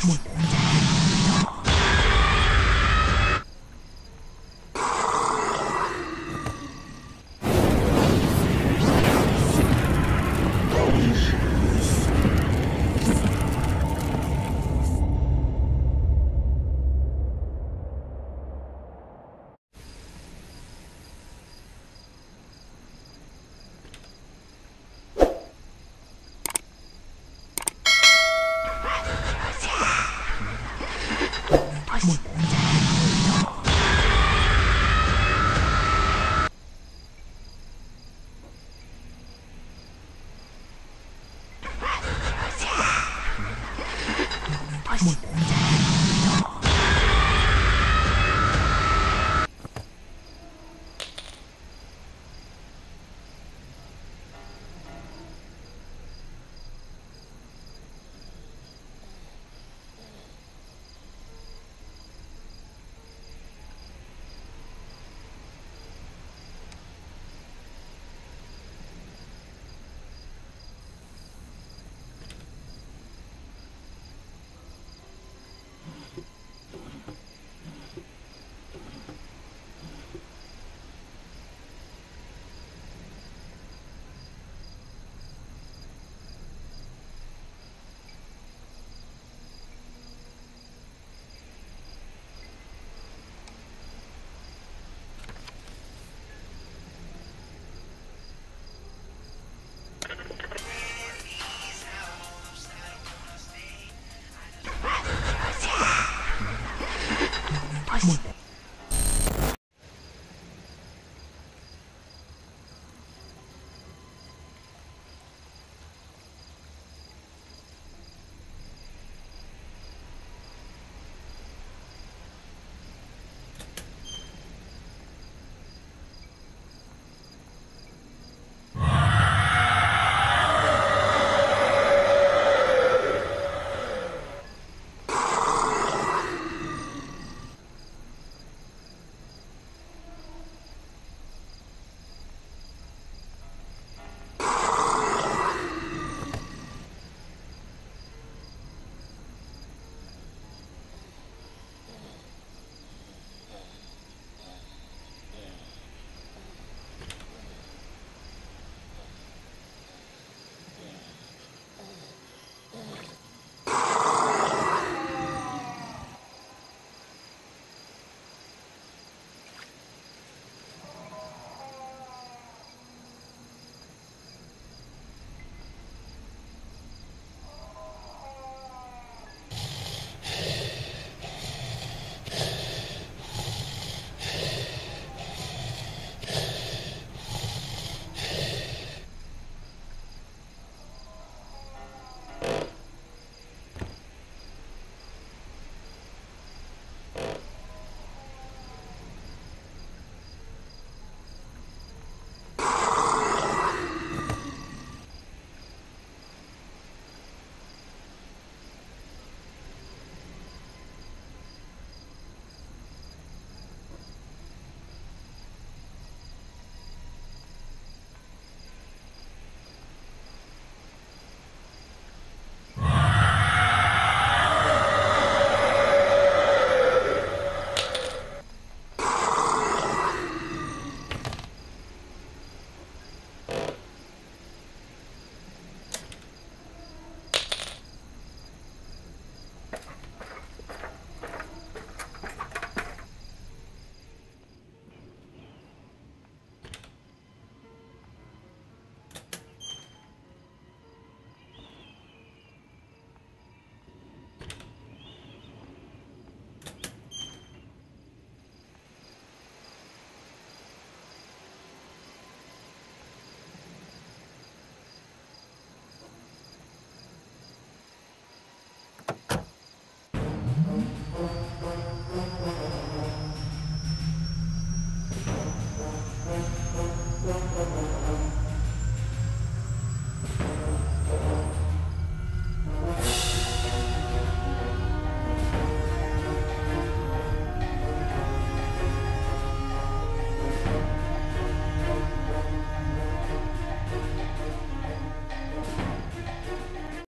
Come on. Come on. Pussy.